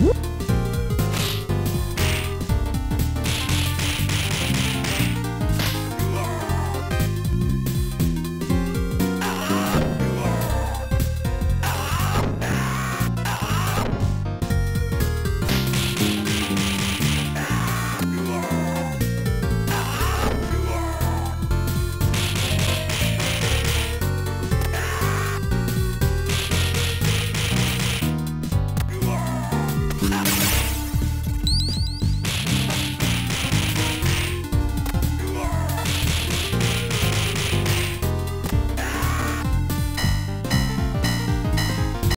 Woo!